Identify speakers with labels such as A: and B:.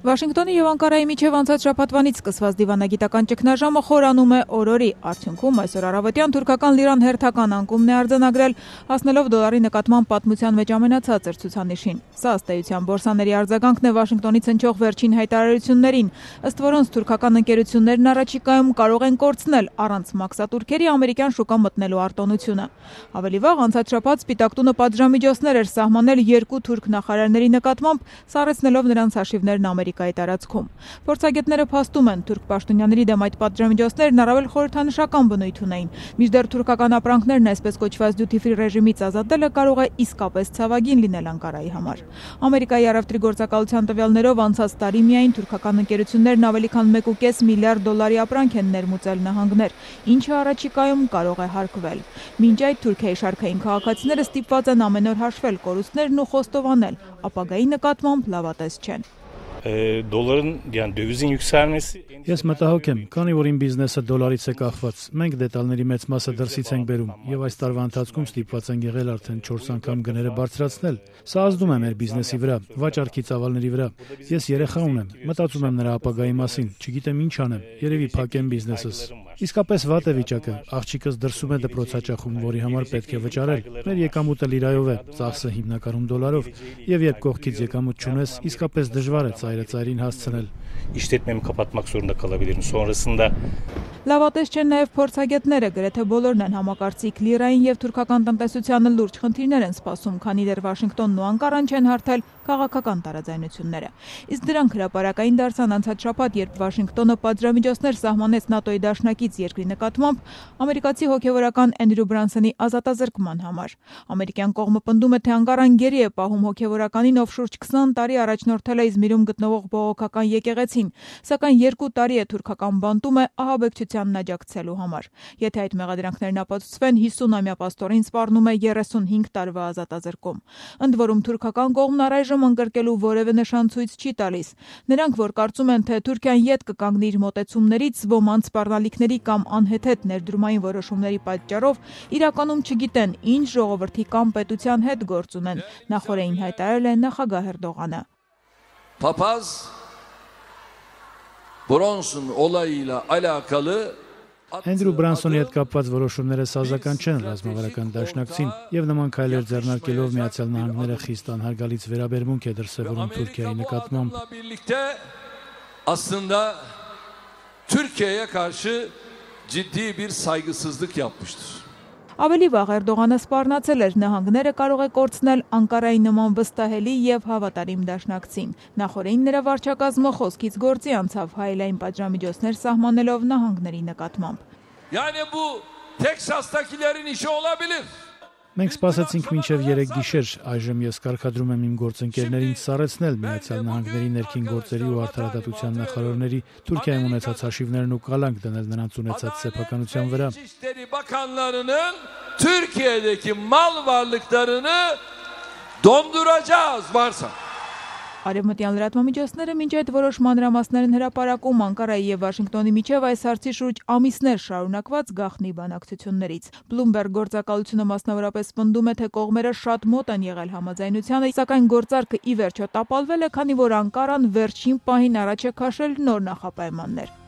A: Վաշինգտոնի եւ Անկարայի միջև անցած շաբաթվանից սկսված դիվանագիտական ճգնաժամը խորանում է օրորի։ Արդյունքում այսօր առավոտյան թուրքական լիրան հերթական անկումն է արձանագրել, հասնելով դոլարի նկատմամբ պատմության մեջ ամենացածր ցուցանիշին։ Սա ըստ էության բորսաների արձագանքն է Վաշինգտոնից հնչող վերջին հայտարարություններին, ըստ որոնց թուրքական ընկերություններն առաջիկայում կարող են կորցնել առանց մաքսատուրքերի ամերիկյան շուկա մտնելու արտոնությունը։ Ավելի վաղ անցած շաբաթ Սպիտակ տունը պատժամիջոցներ էր սահմանել երկու թուրք նախարարների նկատմամբ, սառեցնելով նրանց հաշիվներն Ամերիկայի Ամերիկայի տարածքում։ Փորձագետները փաստում են, թուրք պաշտոնյաների դեմ այդ պատժամիջոցներն առավել խորհրդանշական բնույթ ունեին։ Մինչդեռ թուրքական ապրանքներն այսպես կոչված free ռեժիմից ազատելը կարող է իսկապես ցավագին լինել Անկարայի համար։ Ամերիկայի առևտրի գործակալության տվյալներով անցած տարի միայն թուրքական ընկերություններն ավելի քան 1.5 միլիարդ դոլարի ապրանք են ներմուծել նահանգներ, ինչը առաջիկայում կարող է հարկվել։ Մինչ այդ Թուրքիայի շարքային քաղաքացիները ստիպված են ամեն օր հաշվել կորուստներն ու խոստովանել, ապագայի նկատմամբ լավատես չեն
B: դոլարın yəni dövizin yüksəlməsi
C: Ես մտահոգ եմ, քանի որ իմ բիզնեսը դոլարից է կախված։ Մենք դետալների մեծ մասը դրսից ենք բերում եւ այս տարվա ընթացքում ստիպված են եղել արդեն 4 անգամ գները բարձրացնել։ Սա ազդում է մեր բիզնեսի վրա, վաճառքի ծավալների վրա։ Ես երեխա ունեմ, մտածում եմ նրա ապագայի մասին, չգիտեմ ինչ անեմ։ Երևի փակեմ բիզնեսս։ Իսկապես վատ է վիճակը։ Աղջիկս դրսում է դպրոց հաճախում, որի համար պետք է վճարել։ Մեր եկամուտը լիրայով է, ծախսը հիմնականում դոլարով, եւ երբ կողքից եկամուտ չունես, իսկապես դժվար է ծայրը ծայրին հասցնել
B: işletmemi kapatmak zorunda kalabilirim. Sonrasında
A: Լավատես չեն նաև փորձագետները, գրեթե բոլորն են համակարծիք լիրային եւ թուրքական տնտեսությանը լուրջ խնդիրներ են սպասում, քանի դեռ Վաշինգտոնն ու Անկարան չեն հարթել քաղաքական տարաձայնությունները։ Իսկ դրանք հրապարակային դարձան անցած շաբաթ, երբ Վաշինգտոնը պատժամիջոցներ սահմանեց ՆԱՏՕ-ի դաշնակից երկրի նկատմամբ ամերիկացի հոգեվորական Էնդրյու Բրանսոնի ազատազրկման համար։ Ամերիկյան կողմը պնդում է, թե Անկարան գերի է պահում հոգեվորականին, ով շուրջ 20 տարի առաջնորդել է Իզմիրում գտնվող բողոքական եկեղեցին, սակայն երկու տարի է թուրքական բանտում է ահաբեկչությանն աջակցելու համար։ Եթե այդ մեղադրանքներն ապացուցվեն, 50-ամյա պաստորին սպառնում է 35 տարվա ազատազրկում։ Ընդ որում թուրքական կողմն առայժմ ընկրկելու որևէ նշան ցույց չի տալիս։ Նրանք, որ կարծում են, թե Թուրքիան յետ կկանգնի իր մոտեցումներից ոմանց սպառնալիքների կամ անհեթեթ ներդրումային որոշումների պատճառով, իրականում չգիտեն, ինչ ժողովրդի կամ պետության հետ գործ ունեն, նախորդին հայտարարել է նախագահ Էրդողանը։
D: Papaz Bronson olayıyla alakalı
C: Հենդրու Բրանսոնի հետ կապված որոշումները սազական չեն ռազմավարական դաշնակցին եւ նման քայլեր ձեռնարկելով Միացյալ Նահանգները խիստ անհարգալից վերաբերմունք է դրսեւորում Թուրքիայի նկատմամբ։
D: aslında Türkiye'ye karşı ciddi bir saygısızlık yapmıştır.
A: Ավելի վաղ Էրդողանը սպառնացել էր նահանգները կարող է կորցնել Անկարայի նման վստահելի եւ հավատարիմ դաշնակցին։ Նախորդին նրա վարչակազմը խոսքից գործի անցավ հայելային պատժամիջոցներ սահմանելով նահանգների նկատմամբ։
D: Yani bu Teksas'takilerin işi olabilir.
C: Մենք սպասեցինք մինչև 3 գիշեր, այժմ ես կարգադրում եմ իմ գործընկերներին սառեցնել Միացյալ Նահանգների ներքին գործերի ու արդարադատության նախարարների Թուրքիայում ունեցած հաշիվներն ու կալանք դնել նրանց ունեցած սեփականության վրա։
D: Türkiye'deki mal varlıklarını donduracağız varsa.
A: Արևմտյան լրատվամիջոցները մինչ այդ որոշ մանրամասներ են հրապարակում Անկարայի եւ Վաշինգտոնի միջև այս հարցի շուրջ ամիսներ շարունակված գաղտնի բանակցություններից։ Bloomberg գործակալությունը մասնավորապես պնդում է, թե կողմերը շատ մոտ են եղել համաձայնությանը, սակայն գործարքը ի վերջո տապալվել է, քանի որ Անկարան վերջին պահին առաջ է քաշել նոր նախապայմաններ։